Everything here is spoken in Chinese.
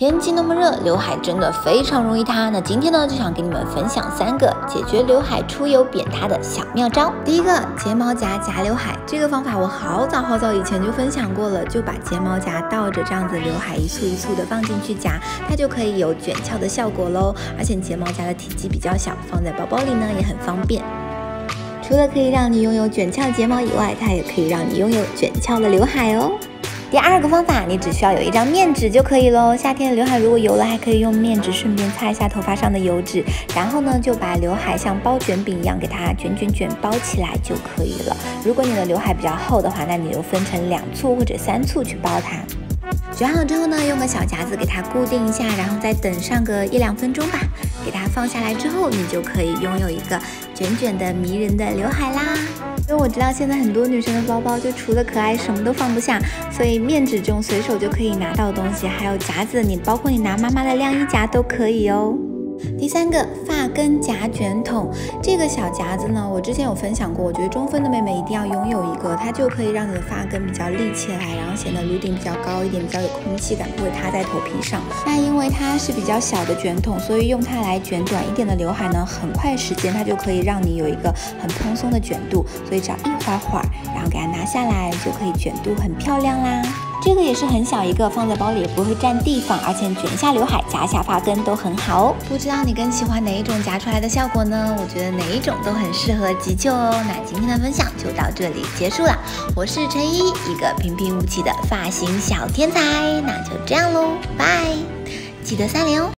天气那么热，刘海真的非常容易塌。那今天呢，就想给你们分享三个解决刘海出油扁塌的小妙招。第一个，睫毛夹夹刘海，这个方法我好早好早以前就分享过了，就把睫毛夹倒着这样子，刘海一簇一簇的放进去夹，它就可以有卷翘的效果喽。而且睫毛夹的体积比较小，放在包包里呢也很方便。除了可以让你拥有卷翘睫毛以外，它也可以让你拥有卷翘的刘海哦。第二个方法，你只需要有一张面纸就可以喽。夏天刘海如果油了，还可以用面纸顺便擦一下头发上的油脂，然后呢，就把刘海像包卷饼一样给它卷卷卷包起来就可以了。如果你的刘海比较厚的话，那你就分成两簇或者三簇去包它。卷好之后呢，用个小夹子给它固定一下，然后再等上个一两分钟吧。给它放下来之后，你就可以拥有一个卷卷的迷人的刘海啦。因为我知道现在很多女生的包包就除了可爱什么都放不下，所以面纸这种随手就可以拿到的东西，还有夹子，你包括你拿妈妈的晾衣夹都可以哦。第三个发根夹卷筒，这个小夹子呢，我之前有分享过，我觉得中分的妹妹一定要拥有一个，它就可以让你的发根比较立起来，然后显得颅顶比较高一点，比较有空气感，不会塌在头皮上。那因为它是比较小的卷筒，所以用它来卷短一点的刘海呢，很快时间它就可以让你有一个很蓬松的卷度，所以只要一会儿会儿，然后给它拿下来，就可以卷度很漂亮啦。这个也是很小一个，放在包里也不会占地方，而且卷下刘海、夹下发根都很好哦。不知道你更喜欢哪一种夹出来的效果呢？我觉得哪一种都很适合急救哦。那今天的分享就到这里结束了，我是陈依，一个平平无奇的发型小天才。那就这样喽，拜，记得三连哦。